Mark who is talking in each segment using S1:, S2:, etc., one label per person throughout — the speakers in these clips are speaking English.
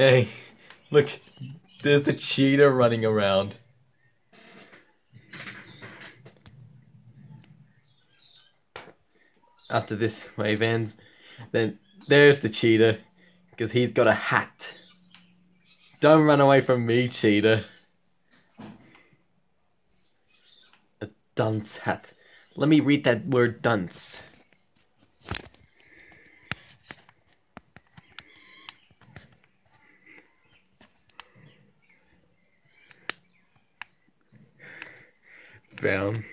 S1: Hey, look, there's a cheater running around. After this wave ends, then there's the cheater, because he's got a hat. Don't run away from me, cheater. A dunce hat. Let me read that word dunce. Brown.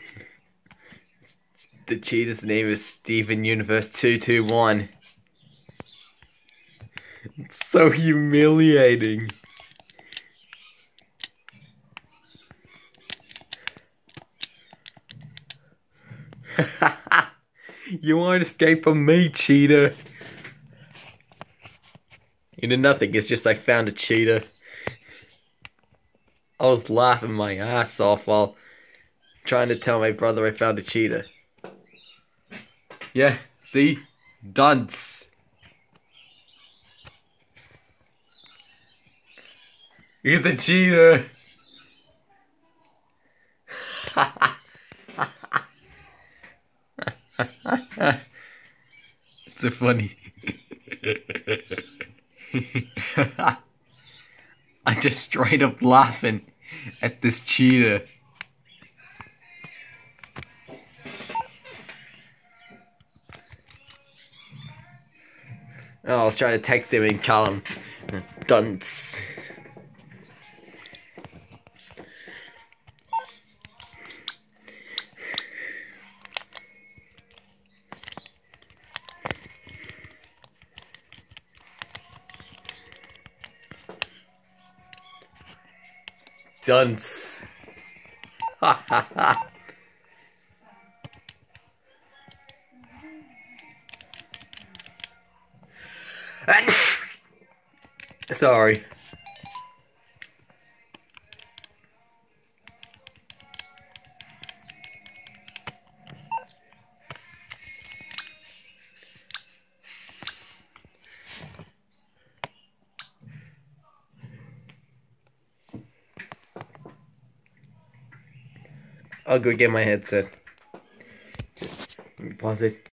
S1: The cheater's name is Steven Universe 221. It's so humiliating. you won't escape from me, cheater. You know nothing, it's just I found a cheater. I was laughing my ass off while trying to tell my brother I found a cheater. Yeah, see? Dunce. He's a cheater. it's so funny. I just straight up laughing at this cheater. Oh, I was trying to text him and call him dunce. Dunce. Ha ha ha. Sorry. I'll go get my headset. Just pause it.